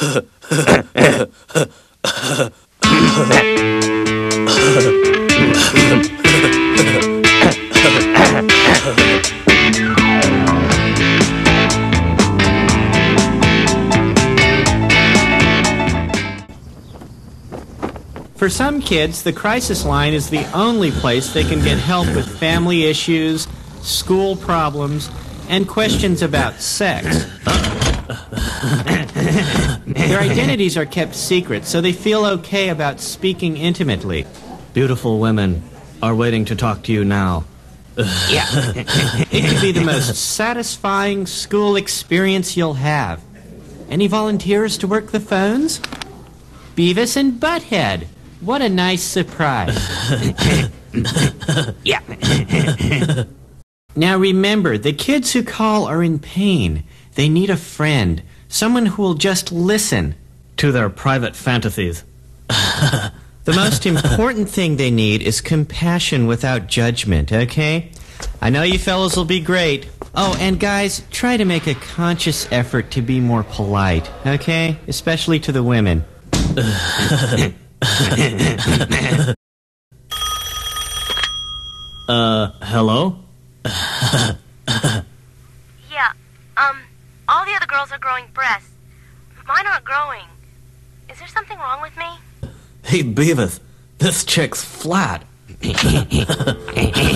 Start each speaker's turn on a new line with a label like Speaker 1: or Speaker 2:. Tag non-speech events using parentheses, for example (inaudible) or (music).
Speaker 1: For some kids, the crisis line is the only place they can get help with family issues, school problems, and questions about sex. (laughs) Their identities are kept secret, so they feel okay about speaking intimately.
Speaker 2: Beautiful women are waiting to talk to you now. (laughs)
Speaker 1: Yeah. it could be the most satisfying school experience you'll have. Any volunteers to work the phones? Beavis and Butthead. What a nice surprise. (laughs) yeah. now remember, the kids who call are in pain. They need a friend, someone who will just listen.
Speaker 2: To their private fantasies. (laughs)
Speaker 1: The most important thing they need is compassion without judgment, okay? I know you fellows will be great. Oh, and guys, try to make a conscious effort to be more polite, okay? Especially to the women. (laughs)
Speaker 2: Uh, hello? (laughs)
Speaker 3: Yeah, um, all the other girls are growing breasts. Mine aren't growing. Is there something wrong with me?
Speaker 2: Hey, Beavis, this chick's flat. (laughs)